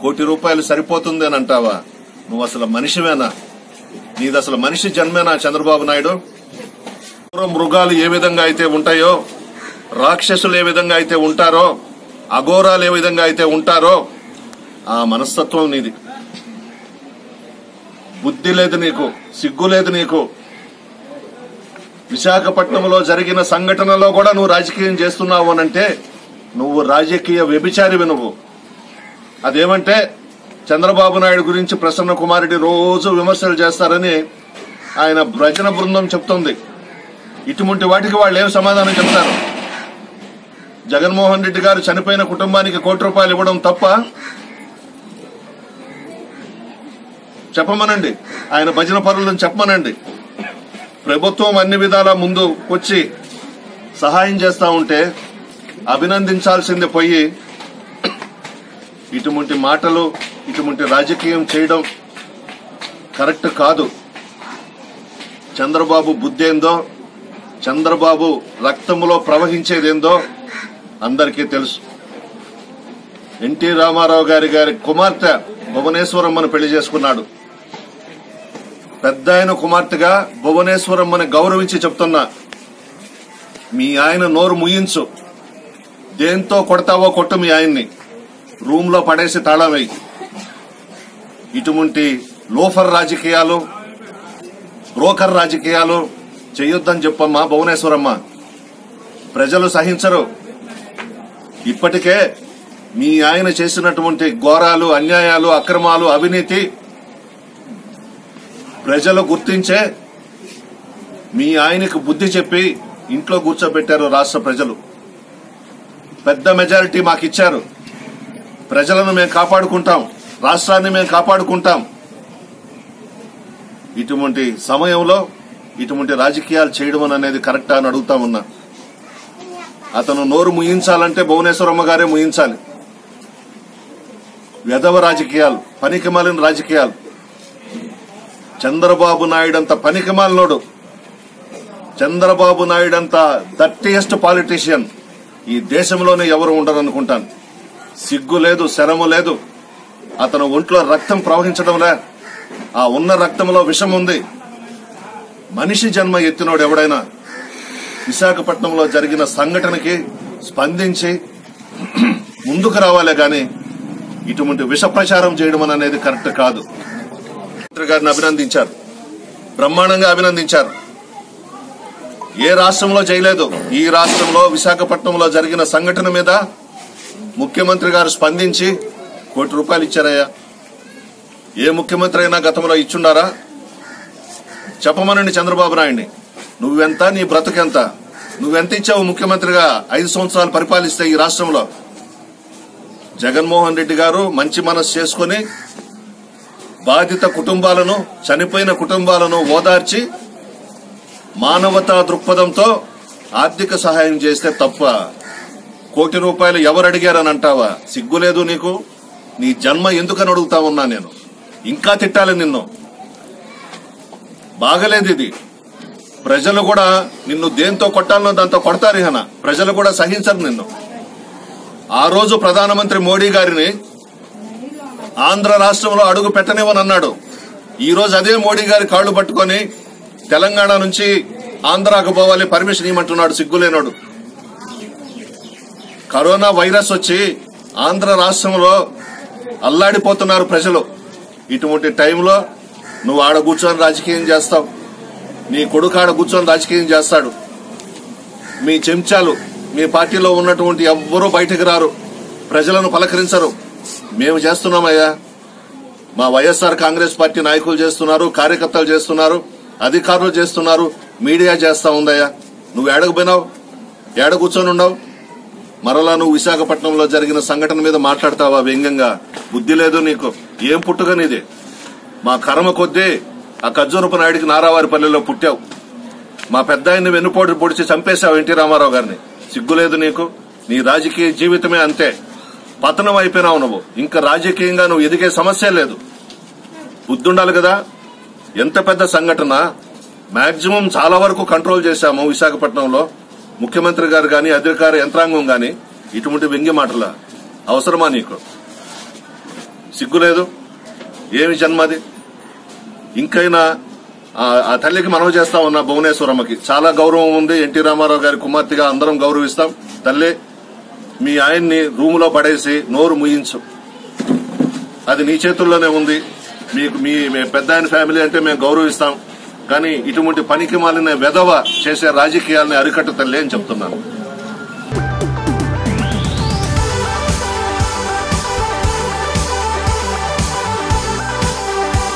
కోటి రూపాయలు సరిపోతుంది అని అంటావా? నువ్వు అసలు మనిషివేనా? నీది అసలు మనిషి జన్మేనా చంద్రబాబు నాయుడు? క్రూర మృగాలు ఏ విధంగా అయితే ఉంటాయో రాక్షసులు ఏ విధంగా అయితే ఉంటారో అఘోరాలు ఏ విధంగా అయితే ఉంటారో ఆ మనస్తత్వం నీది. బుద్ధి లేదు నీకు సిగ్గు లేదు నీకు. విశాఖపట్నంలో జరిగిన సంఘటనలో కూడా నువ్వు రాజకీయం చేస్తున్నావు అనంటే నువ్వు రాజకీయ వ్యభిచారివి నువ్వు. అదేమంటే చంద్రబాబు నాయుడు గురించి ప్రసన్న కుమారెడ్డి రోజు విమర్శలు చేస్తారని ఆయన భజన బృందం చెప్తోంది. ఇటువంటి వాటికి వాళ్ళు ఏం సమాధానం చెప్తారు? జగన్మోహన్ రెడ్డి గారు చనిపోయిన కుటుంబానికి కోటి రూపాయలు ఇవ్వడం తప్ప చెప్పమనండి. ఆయన భజన పరులను చెప్పమనండి. ప్రభుత్వం అన్ని విధాలా ముందు వచ్చి సహాయం చేస్తా ఉంటే అభినందించాల్సింది పోయి ఇటువంటి మాటలు ఇటువంటి రాజకీయం చేయడం కరెక్ట్ కాదు. చంద్రబాబు బుద్ధేందో చంద్రబాబు రక్తములో ప్రవహించేదేందో అందరికీ తెలుసు. ఎన్టీ రామారావు గారి గారి కుమార్తె భువనేశ్వరమ్మను పెళ్ళి చేసుకున్నాడు. పెద్ద ఆయన కుమార్తెగా భువనేశ్వరమ్మని గౌరవించి చెప్తున్నా. మీ ఆయన నోరు ముయించు దేంతో కొడతావో కొట్టు మీ ఆయన్ని. రూమ్లో పడేసి తాళం వేయి. ఇటువంటి లోఫర్ రాజకీయాలు బ్రోకర్ రాజకీయాలు చెయ్యొద్దని చెప్పమ్మా భువనేశ్వరమ్మ. ప్రజలు సహించరు. ఇప్పటికే మీ ఆయన చేసినటువంటి ఘోరాలు అన్యాయాలు అక్రమాలు అవినీతి ప్రజలు గుర్తించే మీ ఆయనకు బుద్ధి చెప్పి ఇంట్లో కూర్చోబెట్టారు రాష్ట్ర ప్రజలు. పెద్ద మెజారిటీ మాకు ఇచ్చారు ప్రజలను మేము కాపాడుకుంటాం రాష్ట్రాన్ని మేము కాపాడుకుంటాం. ఇటువంటి సమయంలో ఇటువంటి రాజకీయాలు చేయడం అనేది కరెక్టా అని అడుగుతా ఉన్నా. అతను నోరు ముయించాలంటే భువనేశ్వరమ్మ గారే ముయించాలి. వెధవ రాజకీయాలు పనికిమాలిన రాజకీయాలు. చంద్రబాబు నాయుడు అంత పనికిమాలినోడు చంద్రబాబు నాయుడు అంత దట్టియెస్ట్ పాలిటీషియన్. ఈ దేశంలోనే ఎవరు ఉండరు అనుకుంటాను సిగ్గు లేదు శరము లేదు. అతను ఒంట్లో రక్తం ప్రవహించడంలే. ఆ ఉన్న రక్తంలో విషం ఉంది. మనిషి జన్మ ఎత్తినోడు ఎవడైనా? విశాఖపట్నంలో జరిగిన సంఘటనకి స్పందించి ముందుకు రావాలే గాని ఇటువంటి విష ప్రచారం చేయడం అనేది కరెక్ట్ కాదు. ముఖ్యమంత్రి గారిని అభినందించారు. బ్రహ్మాండంగా అభినందించారు. ఏ రాష్ట్రంలో చేయలేదు ఈ రాష్ట్రంలో విశాఖపట్నంలో జరిగిన సంఘటన మీద ముఖ్యమంత్రి గారు స్పందించి కోటి రూపాయలు ఇచ్చారయ్యా. ఏ ముఖ్యమంత్రి అయినా గతంలో ఇచ్చుండారా? చెప్పమనండి చంద్రబాబు నాయుడిని. నువ్వెంత నీ బ్రతుకెంత? నువ్వెంత ఇచ్చావు ముఖ్యమంత్రిగా ఐదు సంవత్సరాలు పరిపాలిస్తే ఈ రాష్ట్రంలో? జగన్మోహన్ రెడ్డి గారు మంచి మనసు చేసుకుని బాధిత కుటుంబాలను చనిపోయిన కుటుంబాలను ఓదార్చి మానవతా దృక్పథంతో ఆర్థిక సహాయం చేస్తే తప్ప కోటి రూపాయలు ఎవరు అడిగారని అంటావా సిగ్గులేదు నీకు? నీ జన్మ ఎందుకని అడుగుతా ఉన్నా నేను? ఇంకా తిట్టాలి నిన్ను. బాగలేదు ఇది. ప్రజలు కూడా నిన్ను దేంతో కొట్టాలనో దాంతో కొడతారు హన? ప్రజలు కూడా సహించరు నిన్ను. ఆ రోజు ప్రధానమంత్రి మోడీ గారిని ఆంధ్ర రాష్ట్రంలో అడుగు పెట్టనివ్వని అన్నాడు. ఈ రోజు అదే మోడీ గారి కాళ్ళు పట్టుకొని తెలంగాణ నుంచి ఆంధ్రాకు పోవాలి పర్మిషన్ ఇవ్వమంటున్నాడు సిగ్గులేనోడు. కరోనా వైరస్ వచ్చి ఆంధ్ర రాష్ట్రంలో అల్లాడిపోతున్నారు ప్రజలు. ఇటువంటి టైంలో నువ్వు ఆడ కూర్చొని రాజకీయం చేస్తావు. నీ కొడుకు ఆడ కూర్చొని రాజకీయం చేస్తాడు. మీ చెంచాలు మీ పార్టీలో ఉన్నటువంటి ఎవ్వరూ బయటకు రారు. ప్రజలను పలకరించరు. మేము చేస్తున్నామయ్యా. మా వైఎస్ఆర్ కాంగ్రెస్ పార్టీ నాయకులు చేస్తున్నారు కార్యకర్తలు చేస్తున్నారు అధికారులు చేస్తున్నారు మీడియా చేస్తా ఉందయ్యా. నువ్వు ఏడకు పోయినావు? ఏడ కూర్చొని ఉండవు మరలా నువ్వు విశాఖపట్నంలో జరిగిన సంఘటన మీద మాట్లాడతావా వ్యంగ్యంగా? బుద్ధి లేదు నీకు. ఏం పుట్టుకనిది మా కర్మ కొద్దీ ఆ ఖర్జూరపు నాయుడికి నారావారిపల్లిలో పుట్టావు. మా పెద్ద ఆయన్ని వెన్నుపోటు పొడిచి చంపేశావు ఎన్టీ రామారావు గారిని. సిగ్గులేదు నీకు? నీ రాజకీయ జీవితమే అంతే. పతనం అయిపోయినావు నువ్వు. ఇంకా రాజకీయంగా నువ్వు ఎదిగే సమస్య లేదు. బుద్ధుండాలి కదా? ఎంత పెద్ద సంఘటన? మాక్సిమం చాలా వరకు కంట్రోల్ చేశాము విశాఖపట్నంలో. ముఖ్యమంత్రి గారు కానీ అధికార యంత్రాంగం కానీ ఇటువంటి వ్యంగ్య మాటల అవసరమా నీకు? సిగ్గులేదు ఏమి జన్మది? ఇంకైనా ఆ- తల్లికి మనవి చేస్తా ఉన్నా భువనేశ్వరమ్మకి. చాలా గౌరవం ఉంది. ఎన్టీ రామారావు గారి కుమార్తెగా అందరం గౌరవిస్తాం. తల్లి మీ ఆయన్ని రూములో పడేసి నోరు ముయించు. అది నీ చేతుల్లోనే ఉంది. మీకు మీ మీ పెద్ద ఆయన ఫ్యామిలీ అంటే మేము గౌరవిస్తాం. కానీ ఇటువంటి పనికి మాలిన వెధవ చేసే రాజకీయాలని అరికట్టు తల్లి అని చెప్తున్నాను.